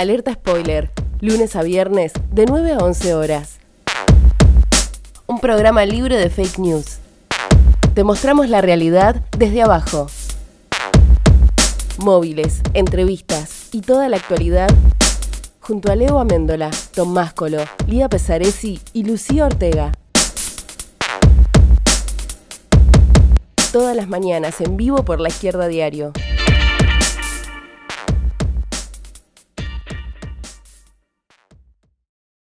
Alerta spoiler, lunes a viernes de 9 a 11 horas. Un programa libre de fake news. Te mostramos la realidad desde abajo. Móviles, entrevistas y toda la actualidad junto a Leo Améndola, Tomás Colo, Lía Pesaresi y Lucía Ortega. Todas las mañanas en vivo por la izquierda diario.